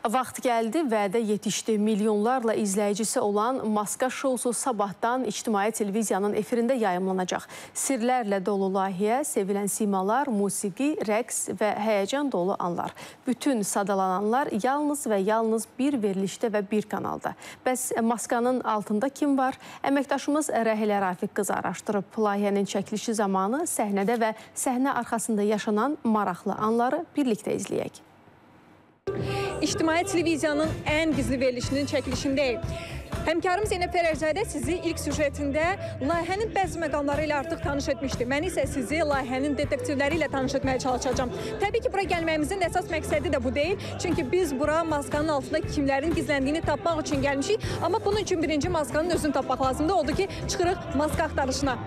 Vaxt gəldi, vədə yetişdi. Milyonlarla izləyicisi olan Maska şousu sabahdan ictimai televiziyanın efirində yayımlanacaq. Sirlərlə dolu layihə, sevilən simalar, musiqi, rəqs və həyəcan dolu anlar. Bütün sadalananlar yalnız və yalnız bir verilişdə və bir kanalda. Bəs maskanın altında kim var? Əməkdaşımız Rəhilə Rafiq qızı araşdırıb. Layihənin çəkilişi zamanı səhnədə və səhnə arxasında yaşanan maraqlı anları birlikdə izləyək. İctimai televiziyanın ən gizli verilişinin çəkilişindəyik. Həmkarım Zeynəb Fərərzadə sizi ilk süjetində layihənin bəzi məqamları ilə artıq tanış etmişdi. Mən isə sizi layihənin detektivləri ilə tanış etməyə çalışacağam. Təbii ki, bura gəlməyimizin əsas məqsədi də bu deyil. Çünki biz bura maskanın altında kimlərin gizləndiyini tapmaq üçün gəlmişik. Amma bunun üçün birinci maskanın özünü tapmaq lazımdır. Oldu ki, çıxırıq maska axtarışına.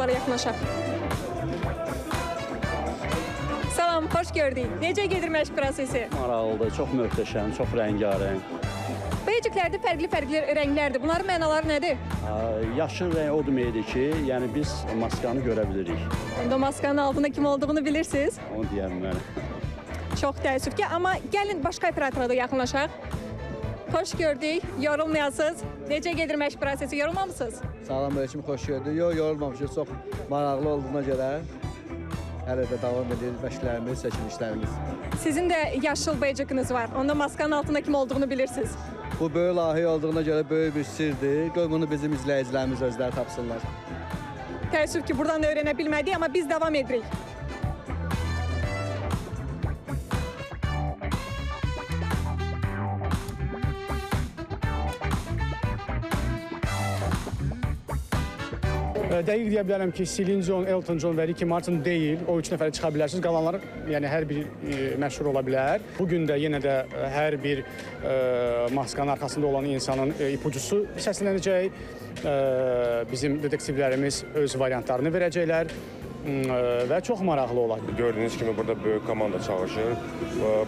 Operatorlara yaxınlaşaq. Salam, xoş gördük. Necə gedir məşq prosesi? maraqlıdır, çox möhtəşəm, çox rəngarəng. Beyciklərdə fərqli-fərqli rənglərdir. Bunların mənaları nədir? Yaşıl rəng o deməkdir ki, yəni biz maskanı görə bilirik. Onda maskanın altında kim olduğunu bilirsiniz. Onu deyəm mən. Çox təəssüf ki, amma gəlin başqa operatora da yaxınlaşaq. Xoş gördük. Yorulmayasınız. Necə gedir məşq prosesi? Yorulmamısınız? Salam aleyküm, xoş gördük. Yox, yorulmamışıq. Çox maraqlı olduğuna görə hələ də davam edir məşqlərimiz, çəkilişlərimiz. Sizin də yaşıl beycikiniz var. Onda maskanın altında kim olduğunu bilirsiniz. Bu böyük layihə olduğuna görə böyük bir sirdir. Qoy bunu bizim izləyicilərimiz özləri tapsınlar. Təəssüf ki, buradan da öyrənə bilmədik, amma biz davam edirik. Dəqiq deyə bilərəm ki, Celine Dion, Elton John və Ricky Martin deyil. O üç nəfərə çıxa bilərsiniz. Qalanlar yəni hər biri e, məşhur ola bilər. Bu gün də yenə də ə, hər bir ə, maskanın arxasında olan insanın ipucusu səslənəcək. Bizim detektivlərimiz öz variantlarını verəcəklər ə, və çox maraqlı olacaq. Gördüyünüz kimi burada böyük komanda çalışır.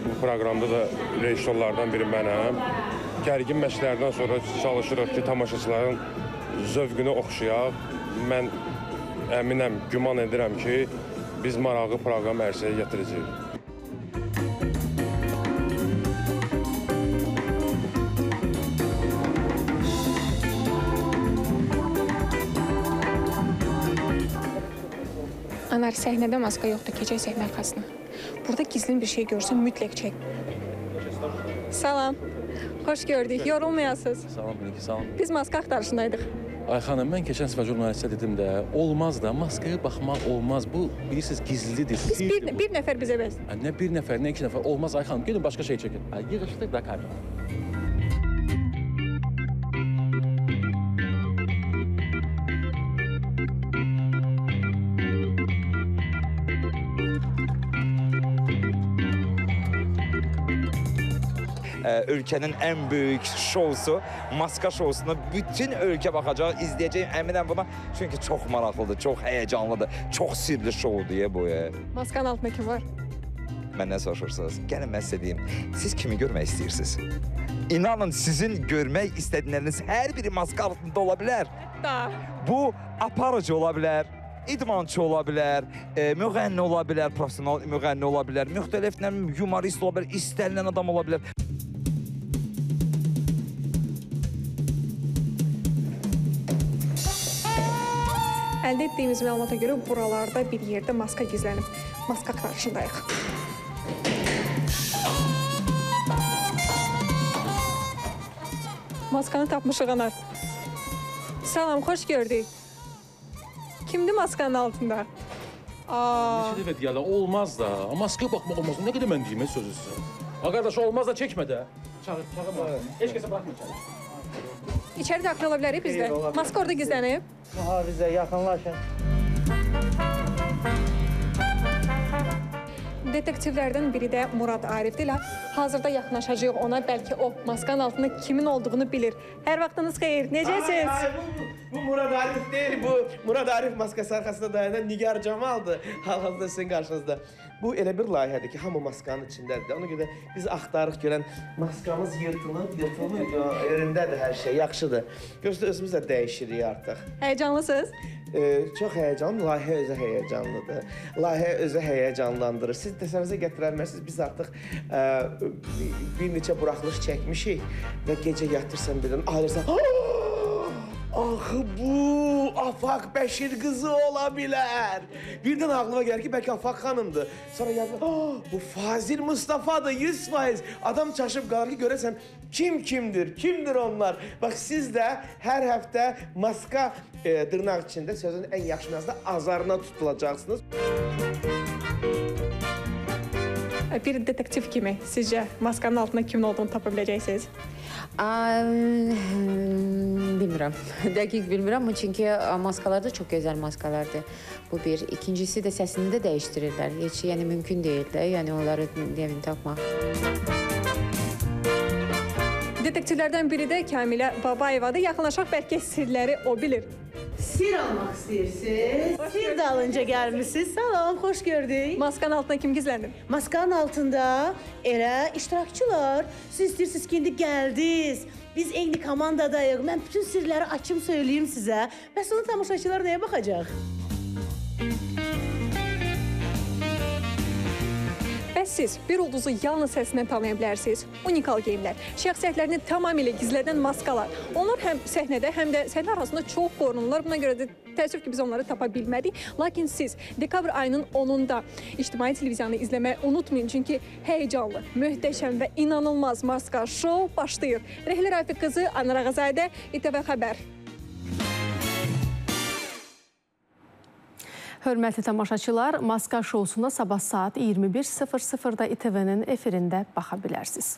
Bu proqramda da rejissorlardan biri mənəm. Gərgin məşqlərdən sonra çalışırıq ki, tamaşaçıların zövqünü oxşayaq. Mən əminəm, güman edirəm ki, biz maraqlı proqram ərsəyə gətirəcəyik. Anar səhnədə maska yoxdur, keçək səhnə arxasına. Burada gizlin bir şey görsən mütləq çək. Salam. Xoş gördük. Yorulmayasınız. Salam Melike, salam. Biz maska axtarışındaydıq. Ay xanım, mən keçən səfər jurnalistə dedim də, olmaz da, maskaya baxmaq olmaz. Bu bilirsiniz gizlidir. Biz bir, bu. bir nəfər bizə bəs. Nə bir nəfər, nə iki nəfər olmaz ay xanım. Gedin başqa şey çəkin. Ay yığışdıq da kamera. Ölkənin ən böyük şousu, maska şousuna bütün ölkə baxacaq, izləyəcək əminəm buna. Çünki çox maraqlıdır, çox həyəcanlıdır, çox sirli şoudur bu. ya. Maskanın altında kim var? Məndən soruşursunuz. Gəlin mən sizə deyim, siz kimi görmək istəyirsiniz? İnanın sizin görmək istədikləriniz hər biri maska altında ola bilər. Da. Bu aparıcı ola bilər, idmançı ola bilər, e, müğənni ola bilər, professional müğənni ola bilər, müxtəlif nə bilim, humorist ola bilər, istənilən adam ola bilər. Əldə etdiyimiz məlumata görə buralarda bir yerdə maska gizlənib. Maska axtarışındayıq. Maskanı tapmışıq anar. Salam, xoş gördük. Kimdir maskanın altında? Aa, Neçə dəfə deyirlər, olmaz da. Maskaya baxmaq olmaz. Nə qədər mən deyim sözü sizə. Ha qardaş, olmaz da çəkmə də. Çağır, çağır. Heç kəsə baxma içəri. içəri daxil ola bilərik biz də. Xeyr, ola bilər. Maska orada gizlənib. Mühafizə yaxınlaşın. Detektivlərdən biri də Murad Arifdir. Elə Hazırda yaxınlaşacağıq ona, bəlkə o maskanın altında kimin olduğunu bilir. Hər vaxtınız xeyir. Necəsiz? Bu Murad Arif değil, bu Murad Arif maskası arxasında dayanan Nigar Camaldır. Hal-hazırda sizin qarşınızda. Bu elə bir layihədir ki, hamı maskanın içindədir. Ona görə biz axtarıq görən maskamız yırtılıb, yırtılmır, yerindədir hər şey, yaxşıdır. Gözdə özümüz də dəyişirik artıq. Həyəcanlısınız? Ee, çox həyəcanlı, layihə özü həyəcanlıdır. Layihə özü həyəcanlandırır. Siz təsəvvürə gətirə bilmərsiniz, biz artıq ə, bir neçə buraxılış çəkmişik və gecə yatırsan birdən ayırsan. Axı bu Afaq Bəşir qızı ola bilər. Birdən ağlıma gəlir ki, bəlkə Afaq xanımdır. Sonra yazır, "Ah, bu Fazil Mustafadır 100%." Adam çaşıb qalır ki, görəsən kim kimdir? Kimdir onlar? Bax siz də hər həftə maska e, dırnaq içində sözün ən yaxşı mənasında azarına tutulacaqsınız. Bir detektiv kimi sizcə maskanın altında kimin olduğunu tapa Aa, bilmirəm. Dəqiq bilmirəm, çünki a, maskalar da çox gözəl maskalardır. Bu bir. İkincisi də səsini də dəyişdirirlər. Heç yəni mümkün deyil də, yəni onları demin tapmaq. Detektivlərdən biri də Kamilə Babayevadır. Yaxınlaşaq bəlkə sirləri o bilir. Sir almaq istəyirsiniz? Sir dalınca gəlmisiniz. Salam, xoş gördük. Maskanın altında kim gizlənir? Maskanın altında elə iştirakçılar. Siz istəyirsiniz ki, indi gəldiniz. Biz eyni komandadayıq. Mən bütün sirləri açım söyləyim sizə. Bəs onu tamaşaçılar nəyə baxacaq? Siz bir ulduzu yalnız səsindən tanıya bilərsiniz. Unikal geyimlər, şəxsiyyətlərini tamamilə gizlədən maskalar. Onlar həm səhnədə, həm də səhnə arasında çox qorunurlar. Buna görə də təəssüf ki, biz onları tapa bilmədik. Lakin siz dekabr ayının 10-da ictimai televiziyanı izləməyi unutmayın. Çünki həyəcanlı, möhtəşəm və inanılmaz maska şou başlayır. Rəhlə Rafiq qızı Anar Ağazadə, İTV Xəbər. Hörmətli tamaşaçılar, Maska şousuna sabah saat 21:00-da İTV-nin efirində baxa bilərsiniz.